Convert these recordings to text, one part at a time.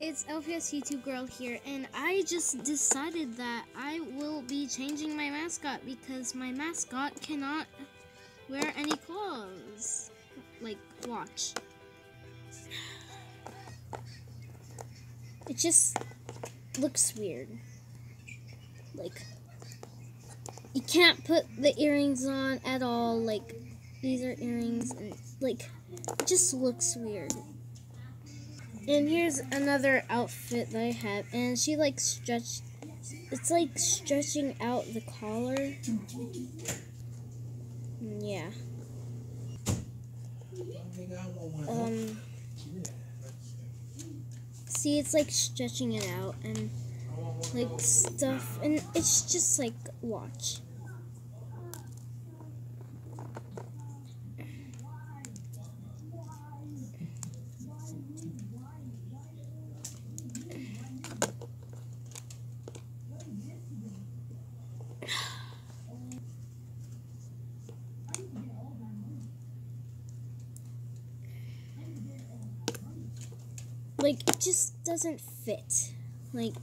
it's LPS YouTube Girl here, and I just decided that I will be changing my mascot because my mascot cannot wear any clothes. Like, watch. It just looks weird. Like, you can't put the earrings on at all. Like, these are earrings, and like, it just looks weird. And here's another outfit that I have, and she like stretched. It's like stretching out the collar. Yeah. Um. See, it's like stretching it out and like stuff, and it's just like watch. Like it just doesn't fit. Like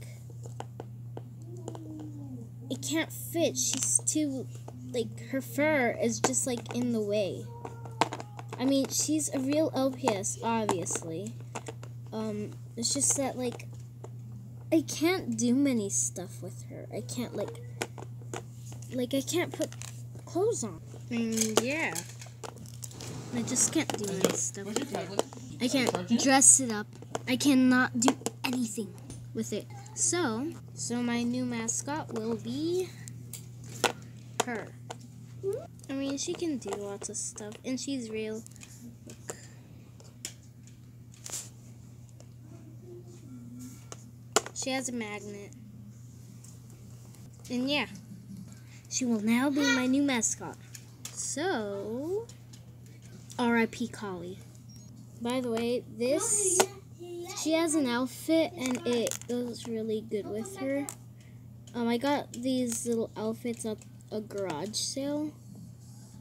it can't fit. She's too like her fur is just like in the way. I mean, she's a real LPS, obviously. Um, it's just that like I can't do many stuff with her. I can't like like I can't put clothes on. And yeah. I just can't do any stuff with it. I can't dress it up. I cannot do anything with it. So, so my new mascot will be her. I mean, she can do lots of stuff, and she's real. Look. She has a magnet. And yeah, she will now be my new mascot. So, R.I.P. Collie. By the way, this she has an outfit and it goes really good with her. Um, I got these little outfits at a garage sale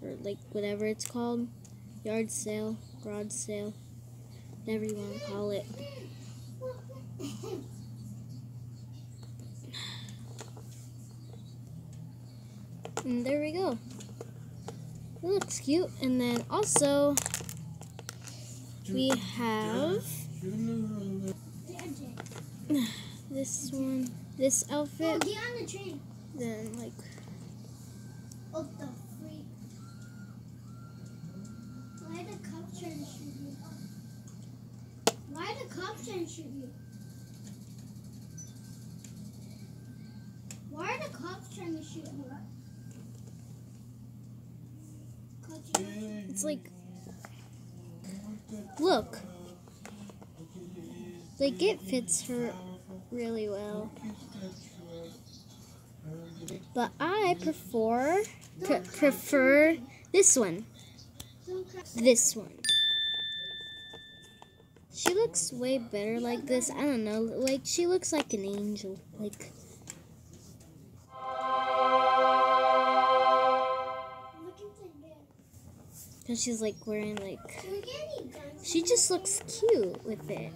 or like whatever it's called, yard sale, garage sale, whatever you want to call it. And there we go. It looks cute. And then also we have this one, this outfit. Oh, get on the train. Then like Oh, the freak. Why the cops trying to shoot you? Why the cops trying to shoot you? Why are the cops trying to shoot you? Cops, you- it's like look. Like it fits her really well. But I prefer pre- prefer this one. This one. She looks way better like this. I don't know. Like she looks like an angel. Like cuz she's like wearing like Do we get any guns? She just looks cute with it.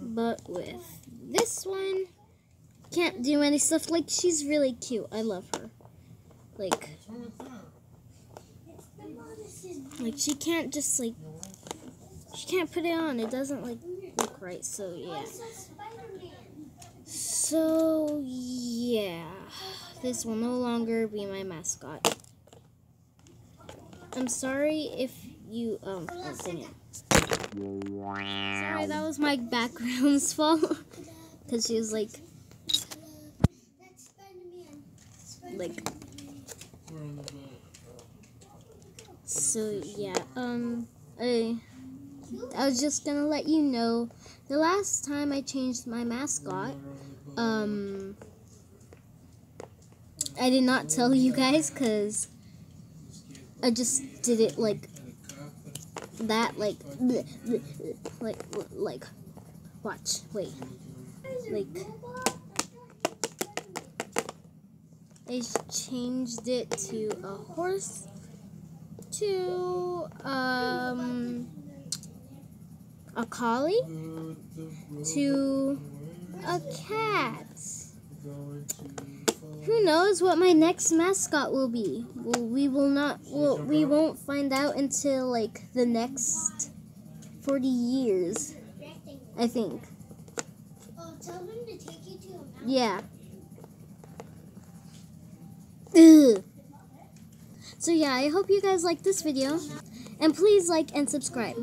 But with this one, can't do any stuff. Like, she's really cute. I love her. Like, like she can't just, like, she can't put it on. It doesn't, like, look right. So, yeah. Spider-Man. So, yeah. This will no longer be my mascot. I'm sorry if you, um, oh. Sorry, that was my background's fault. Because she was like, That's Spider-Man. Spider-Man. like, so yeah, um, I, I was just gonna let you know, the last time I changed my mascot, um, I did not tell you guys because I just did it like that, like, like, like, watch, wait, like, I changed it to a horse to um a collie to a cat. Who knows what my next mascot will be? Well, we will not. Well, we won't find out until like the next forty years, I think. Yeah. Ugh. So yeah, I hope you guys like this video. And please like and subscribe.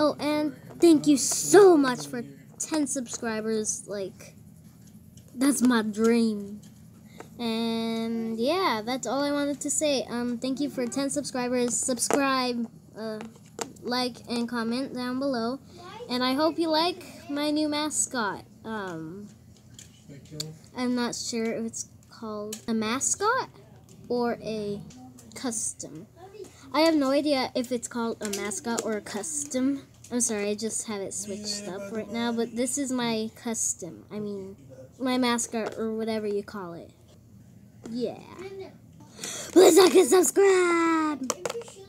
Oh, and thank you so much for 10 subscribers. Like, that's my dream. And yeah, that's all I wanted to say. Um, thank you for 10 subscribers. Subscribe, uh, like, and comment down below. And I hope you like my new mascot. Um, I'm not sure if it's called a mascot or a custom. I have no idea if it's called a mascot or a custom. I'm sorry, I just have it switched up right now, but this is my custom. I mean, my mascot or whatever you call it. Yeah. Please like and subscribe! if you shoot